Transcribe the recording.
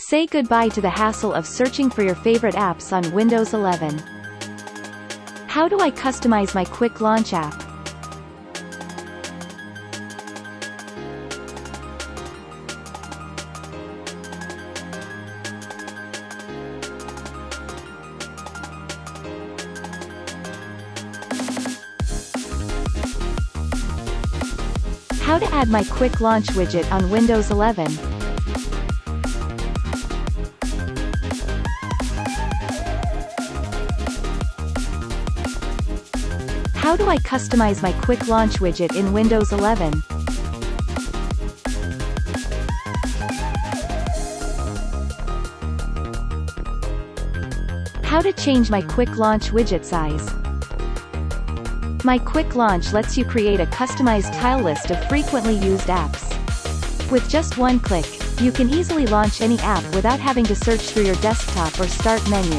Say goodbye to the hassle of searching for your favorite apps on Windows 11. How do I customize my Quick Launch app? How to add my Quick Launch widget on Windows 11. How do I customize my Quick Launch widget in Windows 11? How to change my Quick Launch widget size. My Quick Launch lets you create a customized tile list of frequently used apps. With just one click, you can easily launch any app without having to search through your desktop or start menu.